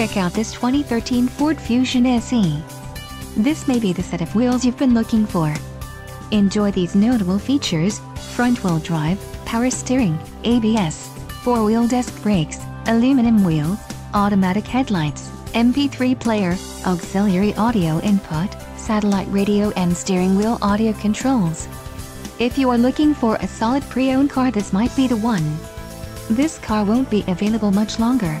Check out this 2013 Ford Fusion SE. This may be the set of wheels you've been looking for. Enjoy these notable features, front-wheel drive, power steering, ABS, four-wheel disc brakes, aluminum wheels, automatic headlights, MP3 player, auxiliary audio input, satellite radio and steering wheel audio controls. If you are looking for a solid pre-owned car this might be the one. This car won't be available much longer.